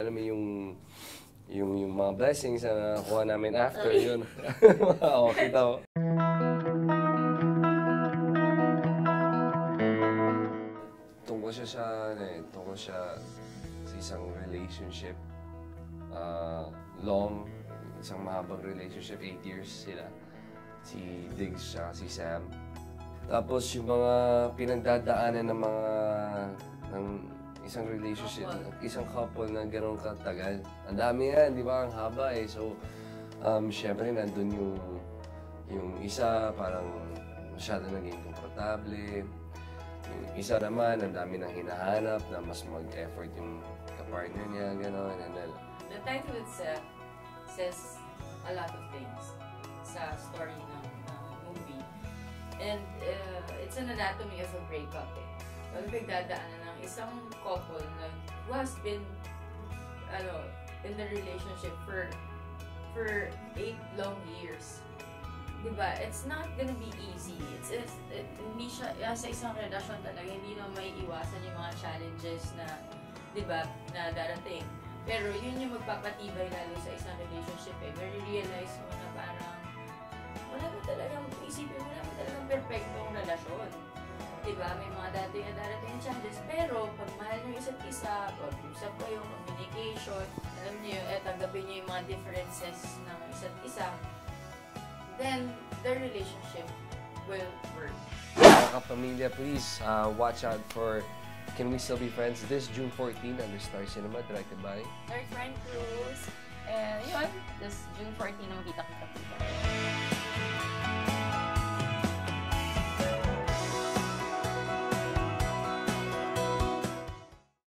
Alam mo yung yung yung mga blessings na nakuha namin after yun. Oo, kita mo. Tungkol siya sa, ano eh, tungkol siya sa isang relationship. ah, long, isang mahabang relationship, 8 years sila. Si Diggs siya, si Sam. Tapos yung mga pinagdadaanan ng mga ng isang relationship, isang couple na gano'ng katagal. Ang dami yan, di ba? Ang haba eh. So, um, syempre, nandun yung, yung isa parang masyado naging komportable. Yung isa naman, ang dami nang hinahanap na mas mag-effort yung kapartner niya, gano'n. And then, The title itself says a lot of things sa story ng ng movie. And uh, it's an anatomy of a breakup eh. Well, pagdadaanan ng isang couple na who has been ano, in the relationship for for eight long years. Diba? It's not gonna be easy. It's, it's it, hindi siya, sa isang relasyon talaga, hindi na may iwasan yung mga challenges na, diba, na darating. Pero yun yung magpapatibay lalo sa isang relationship eh. Nare-realize mo na parang wala mo talagang, isipin mo wala mo talagang perfectong relasyon. Diba? May mga dating na darating yung challenges. Pero pag mahal nyo isa't isa, pag usap kayo, communication, alam niyo, eh, tanggapin niyo yung mga differences ng isa't isa, then the relationship will work. mga kapamilya, please uh, watch out for Can We Still Be Friends this June 14 under Star Cinema, directed by Third Friend Cruise. Eh, yun. This June 14 na makita kita kita.